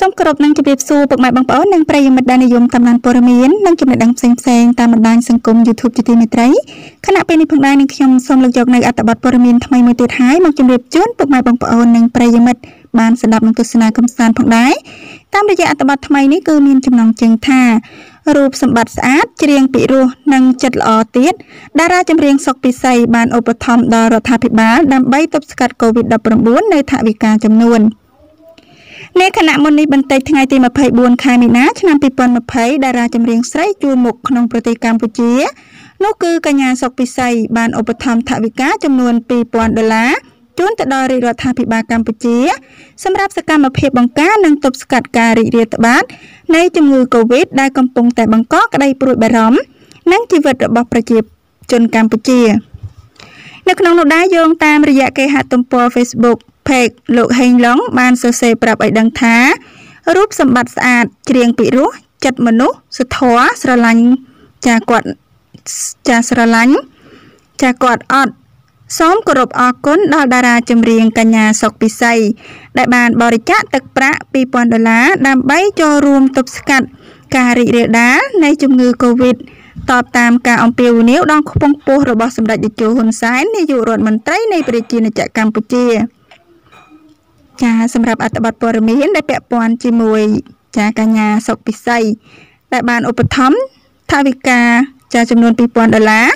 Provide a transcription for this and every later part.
សូមគោរពនឹងជម្រាបសួរពុកម៉ែបងប្អូននិងប្រិយមិត្តដែលនិយមតាមដានព័ត៌មាននិងចំណេះដឹងផ្សេងផ្សេងតាមបណ្ដាញសង្គម YouTube ជាទីមេត្រីខណៈពេលនេះផងដែរនឹងខ្ញុំសូមលើកយកនៅអត្ថបទព័ត៌មានថ្មីមួយទៀតហើយមកជម្រាបជូនពុកម៉ែបងប្អូននិងប្រិយមិត្តបានស្ដាប់និងទស្សនាកំសាន្តផងដែរតាមរយៈអត្ថបទថ្មីនេះគឺមានចំណងជើងថារូបសម្បត្តិស្អាតច្រៀងពិរោះនិងចិត្តល្អទៀតតារាចម្រៀងសុកពិសីបានឧបត្ថម្ភដល់រដ្ឋាភិបាលដើម្បីទប់ស្កាត់ COVID-19 នៅថវិកាចំនួន1 នៅខណៈមុននេះបន្តិចថ្ងៃទី24ខែមីនាឆ្នាំ2020តារាចម្រៀងស្រីជួលមុខក្នុងប្រទេសកម្ពុជានោះគឺកញ្ញាសុកពិសីបានឧបត្ថម្ភថវិកាចំនួន2000ដុល្លារជូនទៅដល់រាជរដ្ឋាភិបាលកម្ពុជា សម្រាប់សកម្មភាពបង្ការនិងទប់ស្កាត់ការរីករាលត្បាតនៃជំងឺ Covid ដែលកំពុងតែបង្កក្តីព្រួយបារម្ភនិងជីវិតរបស់ប្រជាជនកម្ពុជា នៅក្នុងនោះដែរយោងតាមរយៈគេហទំព័រ Facebook ផេកលោកហេងឡុងបានសរសេរប្រាប់ឲ្យដឹងថារូបសម្បត្តិស្អាតច្រៀងពីរោះចិត្តមនុស្សសធរស្រឡាញ់ចាគាត់ចាស្រឡាញ់ចាគាត់អត់សូមគោរពអរគុណដល់តារាចម្រៀងកញ្ញាសុកពិសីដែលបានបរិច្ចាគទឹកប្រាក់2000ដុល្លារដើម្បីចូលរួមទប់ស្កាត់ការរីករាលដាលនៃជំងឺ Covid តបតាមការអំពាវនាវដល់ខ្ពង់ខ្ពស់របស់សម្ដេចតេជោហ៊ុនសែននាយករដ្ឋមន្ត្រីនៃប្រជាណាចក្រកម្ពុជា ចាសម្រាប់អត្ថបទព័ត៌មានដែលពាក់ព័ន្ធជាមួយ ចាកញ្ញាសុកពិសីដែលបានឧបត្ថម្ភថវិកាចាចំនួន2000ដុល្លារ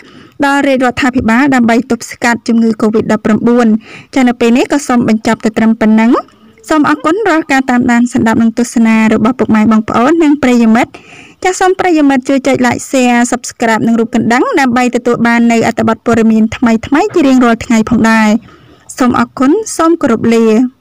ដល់រាជរដ្ឋាភិបាលដើម្បីទប់ស្កាត់ជំងឺ Covid-19 ចានៅពេលនេះក៏សូមបញ្ចប់ទៅត្រឹមប៉ុណ្ណឹងសូមអរគុណរាល់ការតាមដានស្ដាប់និងទស្សនារបស់ពុកម៉ែបងប្អូននិងប្រិយមិត្តចាសសូមប្រិយមិត្តជួយចុច like share subscribe និងរូបកណ្ដឹងដើម្បីទទួលបាននៅអត្ថបទព័ត៌មានថ្មីៗជារៀងរាល់ថ្ងៃផងដែរសូមអរគុណសូមគោរពលា